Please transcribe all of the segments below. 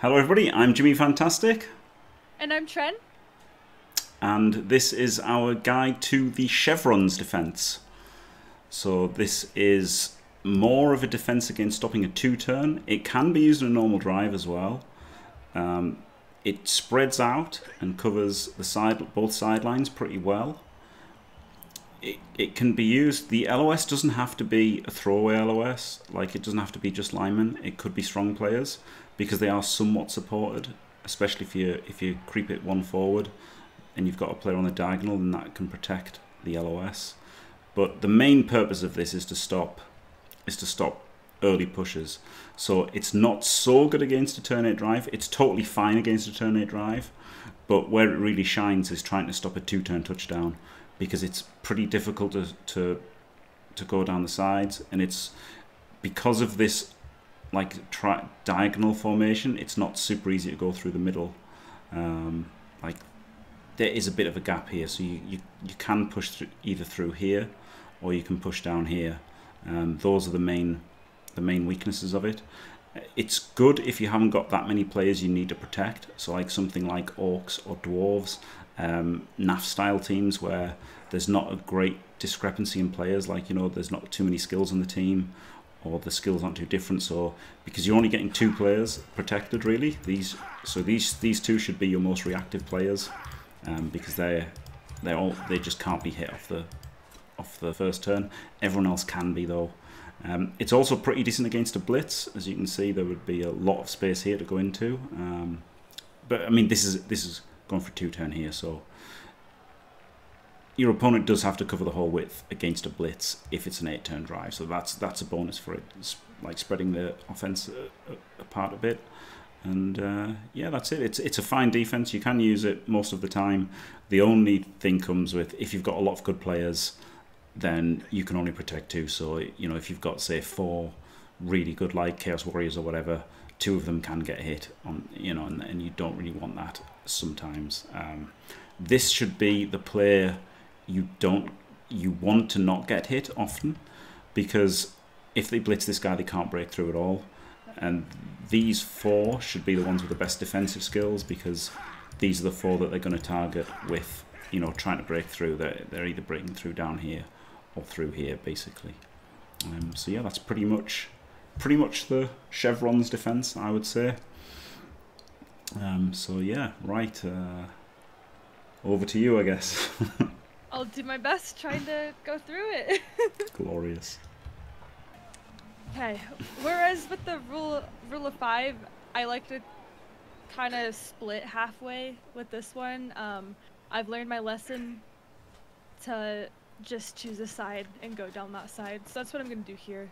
Hello, everybody. I'm Jimmy Fantastic. And I'm Trehn. And this is our guide to the Chevron's defense. So, this is more of a defense against stopping a two turn. It can be used in a normal drive as well. Um, it spreads out and covers the side both sidelines pretty well. It, it can be used. The LOS doesn't have to be a throwaway LOS, like it doesn't have to be just linemen. It could be strong players because they are somewhat supported, especially if you if you creep it one forward and you've got a player on the diagonal, then that can protect the LOS. But the main purpose of this is to stop is to stop early pushes. So it's not so good against a turn 8 drive. It's totally fine against a turn 8 drive. But where it really shines is trying to stop a two turn touchdown because it's pretty difficult to, to to go down the sides. And it's because of this like diagonal formation it's not super easy to go through the middle. Um, like there is a bit of a gap here. So you, you, you can push through either through here or you can push down here. Um, those are the main the main weaknesses of it. It's good if you haven't got that many players you need to protect. So like something like orcs or dwarves um, NAF style teams where there's not a great discrepancy in players like you know there's not too many skills on the team or the skills aren't too different. So because you're only getting two players protected really these so these these two should be your most reactive players um, because they they all they just can't be hit off the off the first turn. Everyone else can be though. Um, it's also pretty decent against a blitz. As you can see there would be a lot of space here to go into. Um, but I mean this is this is going for two turn here so your opponent does have to cover the whole width against a blitz if it's an eight turn drive. So that's that's a bonus for it. It's like spreading the offense uh, uh, apart a bit. And uh, yeah, that's it. It's it's a fine defense. You can use it most of the time. The only thing comes with if you've got a lot of good players, then you can only protect two. So you know if you've got say four really good like Chaos Warriors or whatever, two of them can get hit on you know, and, and you don't really want that sometimes. Um, this should be the player you don't you want to not get hit often because if they blitz this guy they can't break through at all. And these four should be the ones with the best defensive skills because these are the four that they're going to target with you know trying to break through. They're, they're either breaking through down here or through here basically. Um, so yeah that's pretty much pretty much the chevron's defense i would say um, so yeah right uh, over to you i guess I'll do my best trying to go through it. Glorious. Okay, whereas with the rule rule of five, I like to kind of split halfway with this one. Um, I've learned my lesson to just choose a side and go down that side. So that's what I'm gonna do here.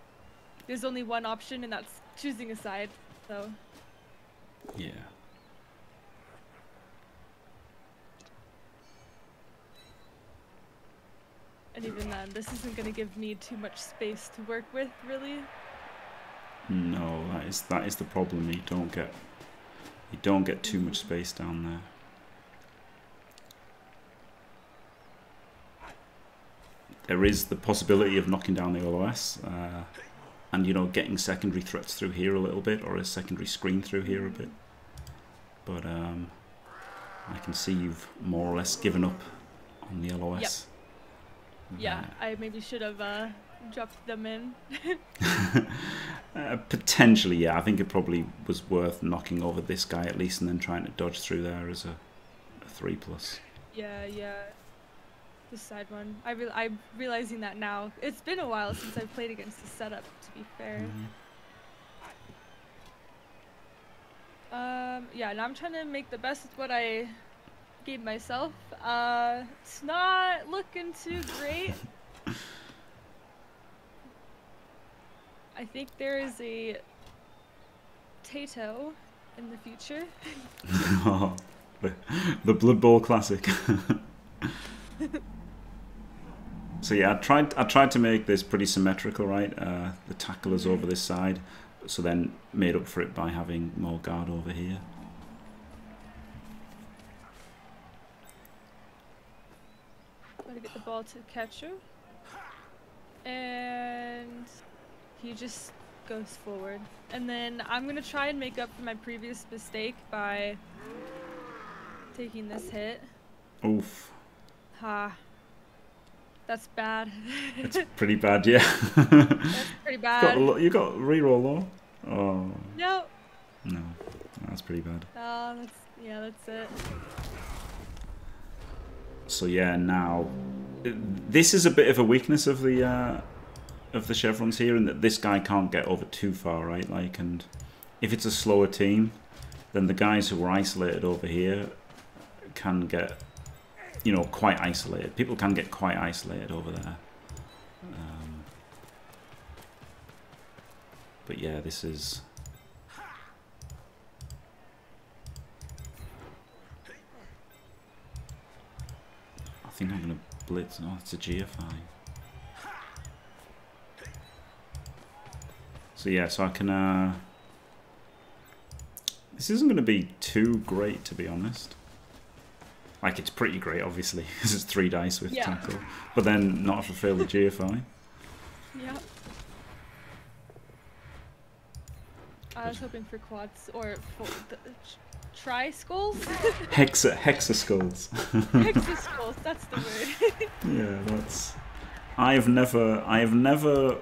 There's only one option, and that's choosing a side. So. Yeah. And even then, this isn't going to give me too much space to work with, really. No, that is that is the problem. You don't get you don't get too much space down there. There is the possibility of knocking down the LOS, uh, and you know getting secondary threats through here a little bit, or a secondary screen through here a bit. But um, I can see you've more or less given up on the LOS. Yep. Yeah, I maybe should have uh, dropped them in. uh, potentially, yeah. I think it probably was worth knocking over this guy at least, and then trying to dodge through there as a, a three plus. Yeah, yeah. The side one. I re- I'm realizing that now. It's been a while since I've played against the setup. To be fair. Mm-hmm. Um. Yeah. Now I'm trying to make the best of what I myself. Uh, it's not looking too great. I think there is a Tato in the future. oh, the, the Blood Bowl Classic. so yeah, I tried. I tried to make this pretty symmetrical, right? Uh, the tackle is over this side, so then made up for it by having more guard over here. to get the ball to the catcher. And he just goes forward. And then I'm gonna try and make up for my previous mistake by taking this hit. Oof. Ha. That's bad. It's pretty bad, yeah. That's pretty got bad. lo- you got reroll though. Oh No. no, that's pretty bad. Oh, that's yeah, that's it. So yeah, now this is a bit of a weakness of the uh, of the chevrons here, in that this guy can't get over too far, right? Like, and if it's a slower team, then the guys who are isolated over here can get, you know, quite isolated. People can get quite isolated over there. Um, but yeah, this is. Think I'm gonna blitz. Oh, it's a GFI. So yeah, so I can. Uh, this isn't going to be too great, to be honest. Like it's pretty great, obviously, because it's three dice with Yeah. tackle. But then not if I fail the GFI. Yep. I was hoping for quads or for the, tri skulls. Hexa hexa skulls. Hexa skulls. That's the word. yeah, that's. I have never, I have never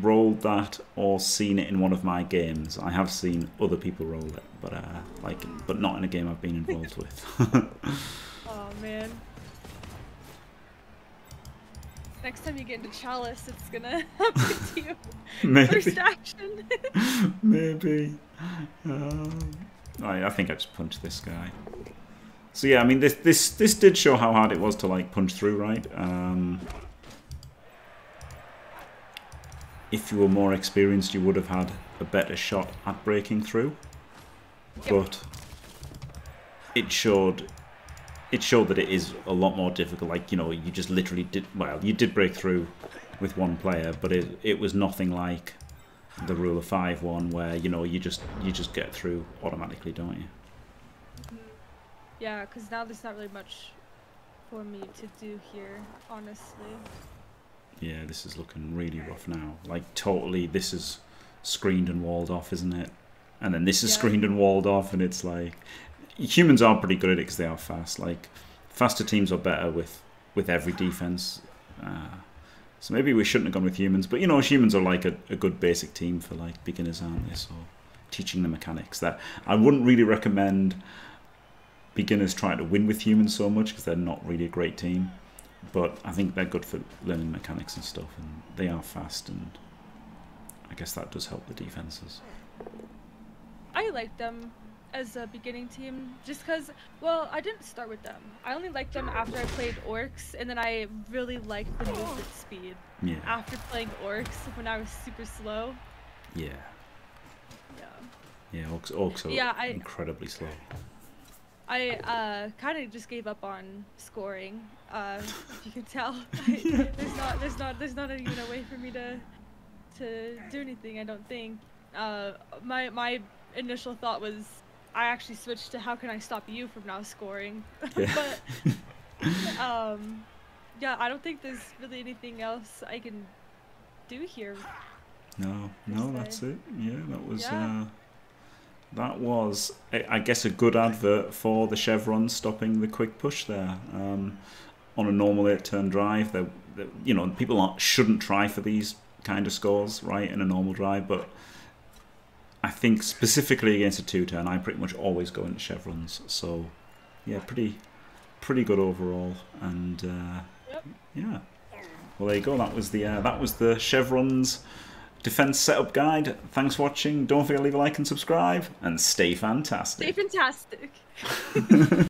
rolled that or seen it in one of my games. I have seen other people roll it, but uh, like, but not in a game I've been involved with. oh man. Next time you get into Chalice, it's gonna happen to you. Maybe, First action. maybe. Um, I, I think I just punched this guy. So yeah, I mean, this this this did show how hard it was to like punch through, right? Um, if you were more experienced, you would have had a better shot at breaking through. But it showed it showed that it is a lot more difficult. Like you know, you just literally did well. You did break through with one player, but it it was nothing like the rule of five one, where you know you just you just get through automatically, don't you? yeah, because now there's not really much for me to do here, honestly. Yeah, this is looking really rough now. Like totally, this is screened and walled off, isn't it? And then this is Yeah. screened and walled off, and it's like humans are pretty good at it because they are fast. Like faster teams are better with with every defense. Uh, so maybe we shouldn't have gone with humans, but you know, humans are like a, a good basic team for like beginners, aren't they? So teaching the mechanics that I wouldn't really recommend beginners trying to win with humans so much because they're not really a great team but I think they're good for learning mechanics and stuff, and they are fast, and I guess that does help the defenses. I like them as a beginning team just because, well, I didn't start with them. I only liked them after I played Orcs, and then I really liked the movement speed Yeah, after playing Orcs when I was super slow. yeah, Yeah. yeah. Orcs, orcs are Yeah, I- incredibly slow. I uh, kind of just gave up on scoring. Uh, if you can tell, I, there's not, there's not, there's not even a way for me to, to do anything. I don't think. Uh, my my initial thought was, I actually switched to how can I stop you from now scoring, Yeah. but um, yeah, I don't think there's really anything else I can do here. No, no, that's it. Yeah, that was. Yeah. Uh, that was, I guess, a good advert for the chevron stopping the quick push there. Um, on a normal eight-turn drive, they, you know, people aren't, shouldn't try for these kind of scores, right, in a normal drive. But I think specifically against a two-turn, I pretty much always go into chevrons. So, yeah, pretty, pretty good overall. And uh, Yep. yeah, well, there you go. That was the uh, that was the chevrons defense setup guide. Thanks for watching. Don't forget to leave a like and subscribe, and stay fantastic. Stay fantastic.